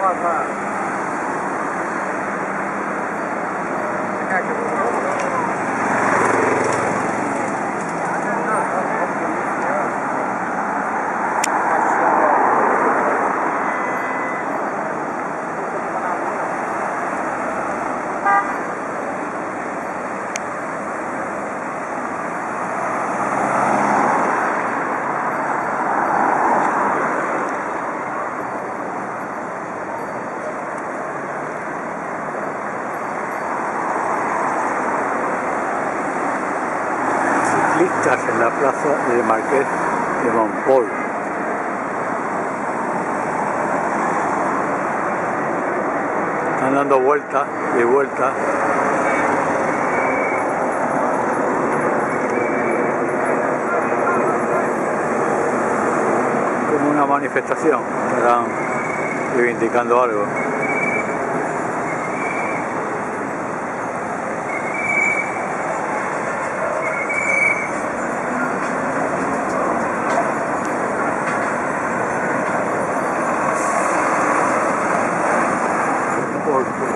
Boa Rosa. Ciclistas en la plaza de Marqués de Montpol. Están dando vueltas y vueltas. Como una manifestación, estarán reivindicando algo. Road.